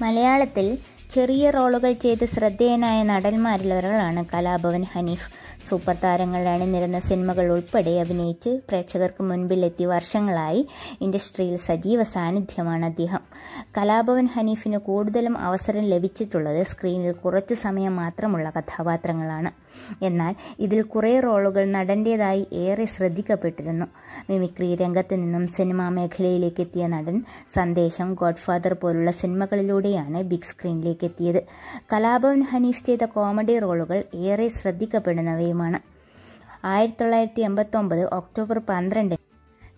മലയാളത്തിൽ ചെറിയ റോളുകൾ ചെയ്ത് ശ്രദ്ധേയനായ നടന്മാരിൽ ഒരാളാണ് കലാഭവൻ ഹനീഫ്. സൂപ്പർ താരങ്ങൾ അണിനിരുന്ന സിനിമകൾ ഉൾപ്പെടെ അഭിനയിച്ച് പ്രേക്ഷകർക്ക് മുൻപിലെത്തി വർഷങ്ങളായി ഇൻഡസ്ട്രിയിൽ സജീവ സാന്നിധ്യമാണ് അദ്ദേഹം. കലാഭവൻ ഹനീഫിന് കൂടുതലും അവസരം ലഭിച്ചിട്ടുള്ളത് സ്ക്രീനിൽ കുറച്ച് സമയം മാത്രമുള്ള കഥാപാത്രങ്ങളാണ്. എന്നാൽ ഇതിൽ കുറേ റോളുകൾ നടന്റേതായി ഏറെ ശ്രദ്ധിക്കപ്പെട്ടിരുന്നു. മിമിക്രി രംഗത്ത് നിന്നും സിനിമാ മേഖലയിലേക്ക് എത്തിയ നടൻ സന്ദേശം ഗോഡ്ഫാദർ പോലുള്ള സിനിമകളിലൂടെയാണ് ബിഗ് സ്ക്രീനിലേക്ക് എത്തിയത് കലാഭവൻ ഹനീഷ് ചെയ്ത കോമഡി റോളുകൾ ഏറെ ശ്രദ്ധിക്കപ്പെടുന്നവയുമാണ്. ആയിരത്തി തൊള്ളായിരത്തി എൺപത്തൊമ്പത് ഒക്ടോബർ പന്ത്രണ്ട്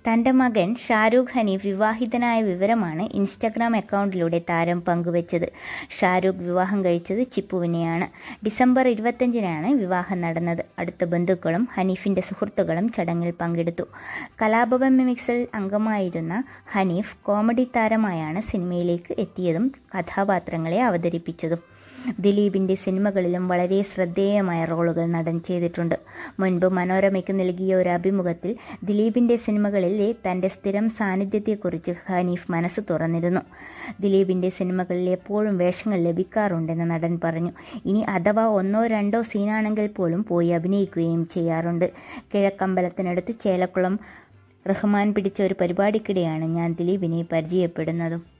തന്റെ മകൻ ഷാരൂഖ് ഹനീഫ് വിവാഹിതനായ വിവരമാണ് ഇൻസ്റ്റഗ്രാം അക്കൗണ്ടിലൂടെ താരം പങ്കുവച്ചത്. ഷാരൂഖ് വിവാഹം കഴിച്ചത് ചിപ്പുവിനെയാണ്. ഡിസംബർ ഇരുപത്തഞ്ചിനാണ് വിവാഹം നടന്നത്. അടുത്ത ബന്ധുക്കളും ഹനീഫിന്റെ സുഹൃത്തുക്കളും ചടങ്ങിൽ പങ്കെടുത്തു. കലാഭവൻ മിമിക്സിൽ അംഗമായിരുന്ന ഹനീഫ് കോമഡി താരമായാണ് സിനിമയിലേക്ക് എത്തിയതും കഥാപാത്രങ്ങളെ അവതരിപ്പിച്ചതും. ദിലീപിന്റെ സിനിമകളിലും വളരെ ശ്രദ്ധേയമായ റോളുകൾ നടൻ ചെയ്തിട്ടുണ്ട്. മുൻപ് മനോരമയ്ക്ക് നൽകിയ ഒരു അഭിമുഖത്തിൽ ദിലീപിന്റെ സിനിമകളിലെ തന്റെ സ്ഥിരം സാന്നിധ്യത്തെക്കുറിച്ച് ഹനീഫ് മനസ്സ് തുറന്നിരുന്നു. ദിലീപിന്റെ സിനിമകളിൽ എപ്പോഴും വേഷങ്ങൾ ലഭിക്കാറുണ്ടെന്ന് നടൻ പറഞ്ഞു. ഇനി അഥവാ ഒന്നോ രണ്ടോ സീനാണെങ്കിൽ പോലും പോയി അഭിനയിക്കുകയും ചെയ്യാറുണ്ട്. കിഴക്കമ്പലത്തിനടുത്ത് ചേലക്കുളം റഹ്മാൻ പിടിച്ച ഒരു പരിപാടിക്കിടെയാണ് ഞാൻ ദിലീപിനെ പരിചയപ്പെടുന്നതും.